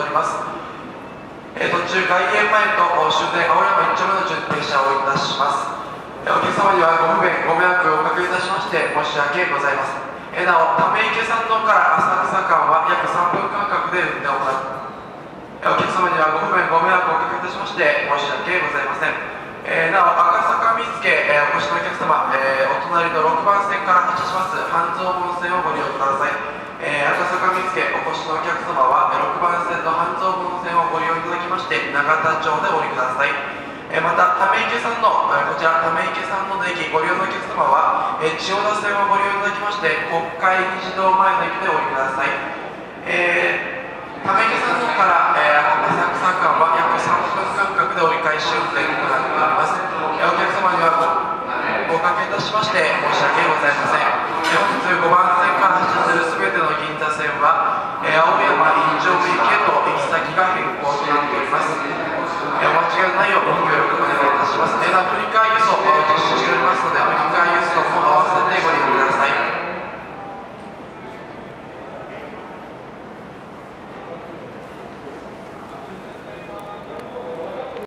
おります、えー途中外苑前と終電青山1丁目の順停車をいたします。えーお客様にはご不便ご迷惑をおかけいたしまして申し訳ございません。えーなおため池山道から浅草間は約3分間隔で運転を行うえーお客様にはご不便ご迷惑をおかけいたしまして申し訳ございません。えーなお赤坂見附、えーお越しのお客様、えーお隣の6番線から発車します半蔵門線をご利用ください、えー赤坂見附お越しのお客様は6番線の半蔵門線をご利用いただきまして永田町でお降りくださいえーまた、ため池さんの、えこちら、ため池さんの駅ご利用のお客様は、え千代田線をご利用いただきまして、国会議事堂前の駅でお降りください。えーため池さんのから、えー浅草間は約3分間隔で折り返し運転となっております。えお客様にはごごかけいたしまして申し訳ございません。えー本日5番線から発車するすべての銀座線は、えー青山一丁目行きへと行き先が変更となっております。えーお間違いないようご協力お願いいたします。えーな繰り返輸送、